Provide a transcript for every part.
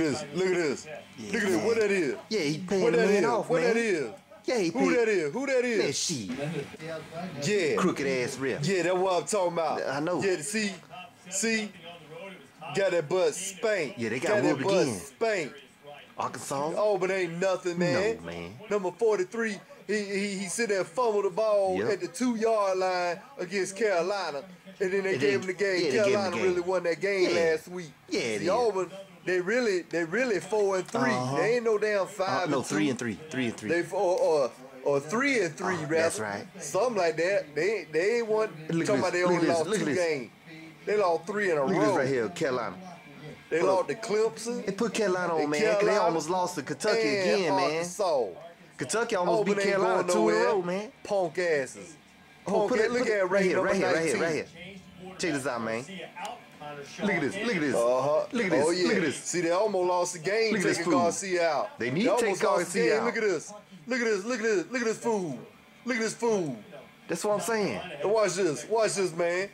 this. Look at this. Look at this. What that is? Yeah, he paying What the that man is? off, What man. that is? Yeah, he Who paid- that is? Who that is? that Man, is? shit. Yeah. Crooked ass rip. Yeah, that's what I'm talking about. I know. Yeah, see, see, got that butt spanked. Yeah, they got that whooped butt again. spanked. Arkansas. Oh, but ain't nothing, man. No, man. Number 43, he he, he sit there fumbled the ball Yep. at the two yard line against Carolina, and then they And gave him the game. yeah, they him the Carolina game. really won that game Yeah. last week. Yeah, it See, is. Auburn, they really they really four and 3 Uh-huh. They ain't no damn Uh, five. no, and three two. and three. Three and three. They four or, or three and three, Uh, rather. that's right. Something like that. They they ain't one Look talking about this, they look only lost two games. They lost three in a Look at row. this right here, Carolina. They lost to Clemson. They put Carolina on, man. 'cause They almost lost to Kentucky and again, man. Arkansas. Kentucky almost Auburn beat Carolina two in a row, man. Punk asses. Oh, Punk put it, look put at it right here, right here, right here, right here. Check this out, man. Look at this, look at this. Uh-huh. Look at this, Oh, yeah. look at this. See, they almost lost the game Look taking. Garcia out. They need to take Garcia out. Look at this. Look at this. Look at this. Look at this fool. Look at this fool. That's what I'm saying. Watch this. Watch this, man.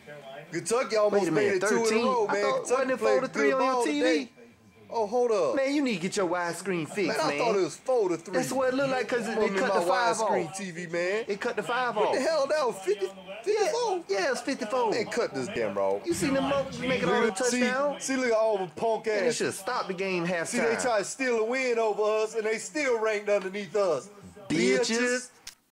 Kentucky almost Wait a made it two in a 13? row, I thought- Kentucky wasn't it four to three on your TV? today. Oh, hold up. Man, you need to get your widescreen fixed, Man, man. I thought it was four to three. That's what it looked like because Put me cut the five widescreen off. TV, man. They cut the five What off. the hell? That was 50, 54? Yeah, it's 54. Man, cut this damn roll. You seen them making all the Look see, touchdowns? see, look at all the punk Man, they should have stopped the game halftime. See, they try to steal a win over us, and they still ranked underneath us. Bitches.